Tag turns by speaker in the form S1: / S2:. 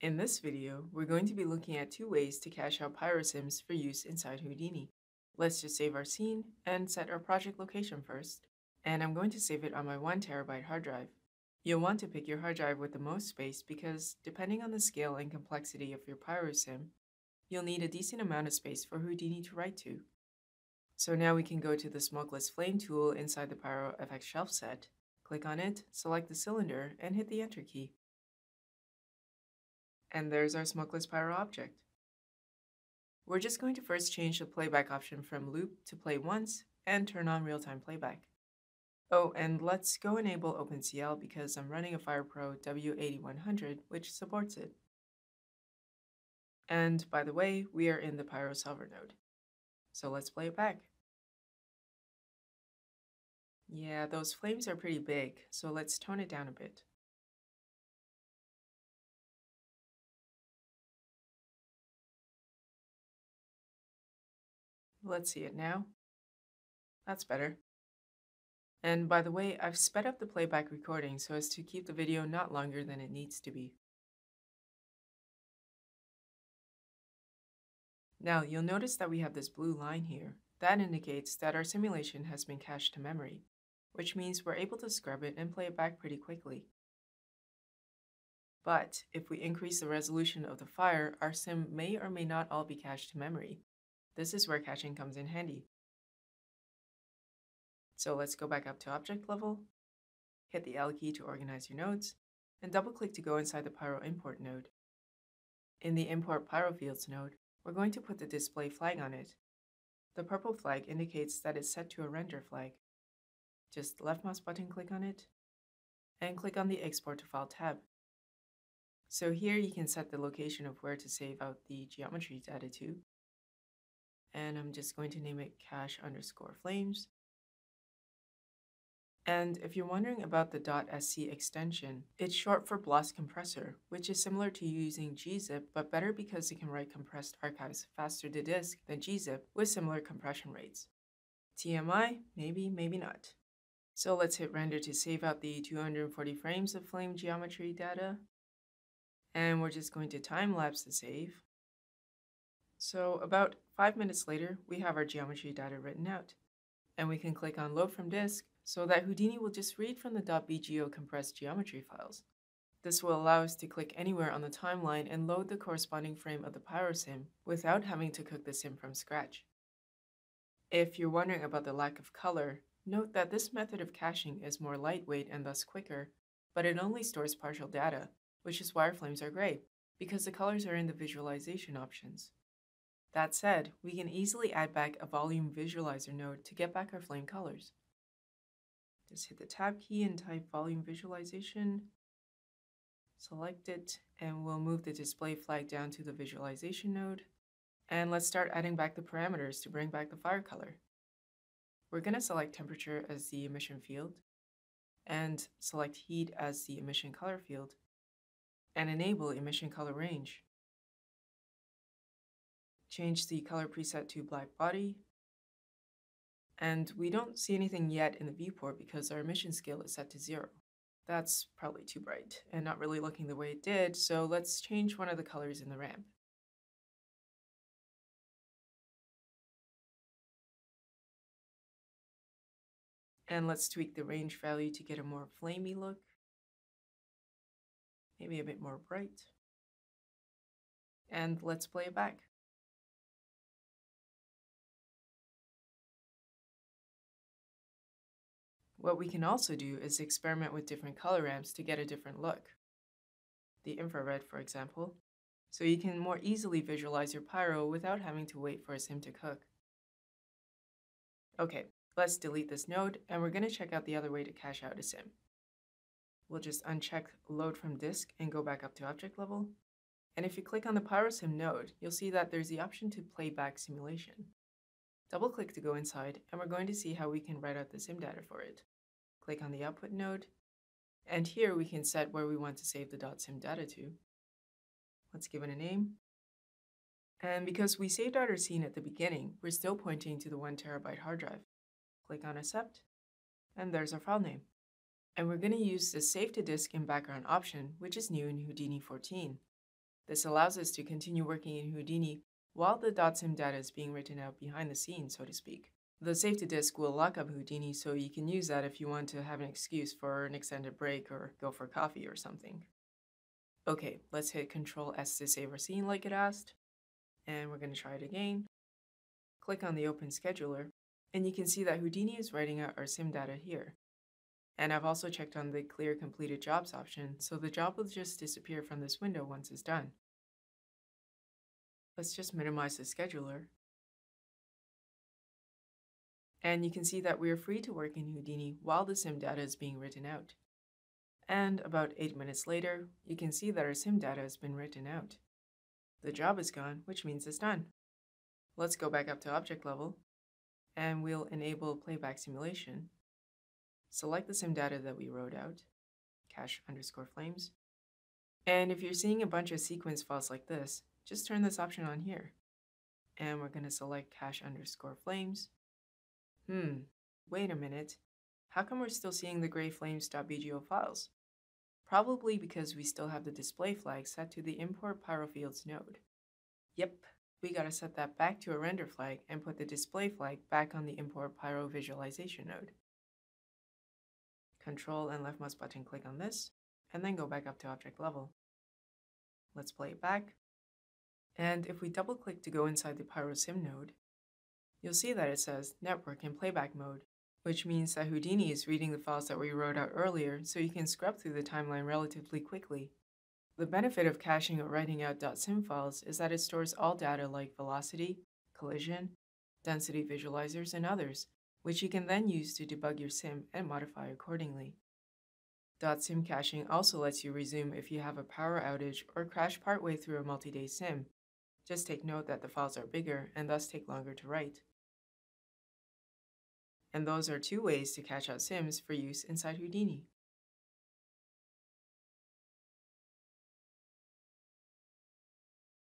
S1: In this video, we're going to be looking at two ways to cache out PyroSims for use inside Houdini. Let's just save our scene and set our project location first. And I'm going to save it on my 1TB hard drive. You'll want to pick your hard drive with the most space because depending on the scale and complexity of your PyroSim, you'll need a decent amount of space for Houdini to write to. So now we can go to the Smokeless Flame tool inside the PyroFX shelf set, click on it, select the cylinder, and hit the Enter key. And there's our smokeless pyro object. We're just going to first change the playback option from loop to play once and turn on real-time playback. Oh, and let's go enable OpenCL because I'm running a FirePro W8100 which supports it. And by the way, we are in the Pyro solver node. So let's play it back. Yeah, those flames are pretty big, so let's tone it down a bit. Let's see it now. That's better. And by the way, I've sped up the playback recording so as to keep the video not longer than it needs to be. Now, you'll notice that we have this blue line here. That indicates that our simulation has been cached to memory, which means we're able to scrub it and play it back pretty quickly. But if we increase the resolution of the fire, our sim may or may not all be cached to memory, this is where caching comes in handy. So let's go back up to object level, hit the L key to organize your nodes, and double click to go inside the Pyro import node. In the import Pyro fields node, we're going to put the display flag on it. The purple flag indicates that it's set to a render flag. Just left mouse button click on it, and click on the export to file tab. So here you can set the location of where to save out the geometry data to, and I'm just going to name it cache underscore flames. And if you're wondering about the .sc extension, it's short for Blosc compressor, which is similar to using gzip, but better because it can write compressed archives faster to disk than gzip with similar compression rates. TMI? Maybe, maybe not. So let's hit render to save out the 240 frames of flame geometry data. And we're just going to time lapse the save. So about five minutes later, we have our geometry data written out. And we can click on load from disk so that Houdini will just read from the .bgeo compressed geometry files. This will allow us to click anywhere on the timeline and load the corresponding frame of the PyroSim without having to cook the sim from scratch. If you're wondering about the lack of color, note that this method of caching is more lightweight and thus quicker, but it only stores partial data, which is why our flames are gray, because the colors are in the visualization options. That said, we can easily add back a volume visualizer node to get back our flame colors. Just hit the tab key and type volume visualization, select it, and we'll move the display flag down to the visualization node. And let's start adding back the parameters to bring back the fire color. We're going to select temperature as the emission field, and select heat as the emission color field, and enable emission color range change the color preset to black body. And we don't see anything yet in the viewport because our emission scale is set to zero. That's probably too bright and not really looking the way it did, so let's change one of the colors in the ramp. And let's tweak the range value to get a more flamey look. Maybe a bit more bright. And let's play it back. What we can also do is experiment with different color ramps to get a different look. The infrared, for example, so you can more easily visualize your pyro without having to wait for a sim to cook. Okay, let's delete this node, and we're going to check out the other way to cache out a sim. We'll just uncheck load from disk and go back up to object level. And if you click on the PyroSim node, you'll see that there's the option to play back simulation. Double click to go inside, and we're going to see how we can write out the sim data for it. Click on the output node, and here we can set where we want to save the .sim data to. Let's give it a name. And because we saved our scene at the beginning, we're still pointing to the 1 terabyte hard drive. Click on accept, and there's our file name. And we're going to use the save to disk in background option, which is new in Houdini 14. This allows us to continue working in Houdini while the .sim data is being written out behind the scenes, so to speak. The save to disk will lock up Houdini so you can use that if you want to have an excuse for an extended break or go for coffee or something. Okay, let's hit Control S to save our scene like it asked. And we're going to try it again. Click on the Open Scheduler, and you can see that Houdini is writing out our sim data here. And I've also checked on the Clear Completed Jobs option, so the job will just disappear from this window once it's done. Let's just minimize the scheduler. And you can see that we are free to work in Houdini while the sim data is being written out. And about 8 minutes later, you can see that our sim data has been written out. The job is gone, which means it's done. Let's go back up to object level, and we'll enable playback simulation. Select the sim data that we wrote out, cache underscore flames. And if you're seeing a bunch of sequence files like this, just turn this option on here. And we're going to select cache underscore flames. Hmm, wait a minute. How come we're still seeing the gray flames.bgeo files? Probably because we still have the display flag set to the import pyrofields node. Yep, we gotta set that back to a render flag and put the display flag back on the import pyro visualization node. Control and left mouse button click on this, and then go back up to object level. Let's play it back. And if we double click to go inside the PyroSim node, you'll see that it says network in playback mode, which means that Houdini is reading the files that we wrote out earlier so you can scrub through the timeline relatively quickly. The benefit of caching or writing out .sim files is that it stores all data like velocity, collision, density visualizers, and others, which you can then use to debug your sim and modify accordingly. .sim caching also lets you resume if you have a power outage or crash partway through a multi-day sim. Just take note that the files are bigger and thus take longer to write. And those are two ways to cache out sims for use inside Houdini.